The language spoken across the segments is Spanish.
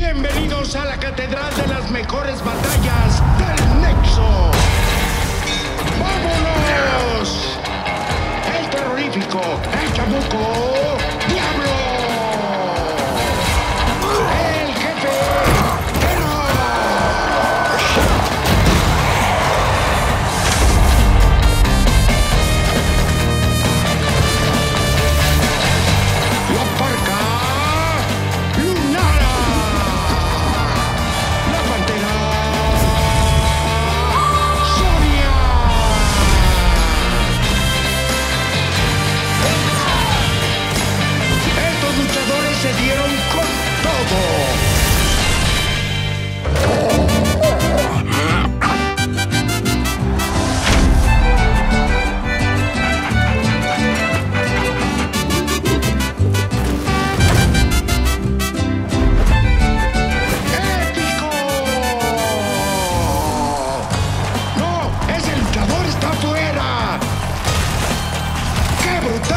Bienvenidos a la Catedral de las Mejores Batallas del Nexo. ¡Vámonos! El terrorífico, el chamuco,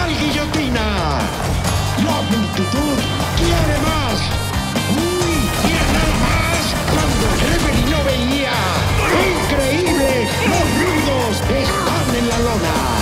guillotina. La multitud quiere más. Uy, quiere más. Cuando el referee no veía. Increíble. Los rudos están en la lona.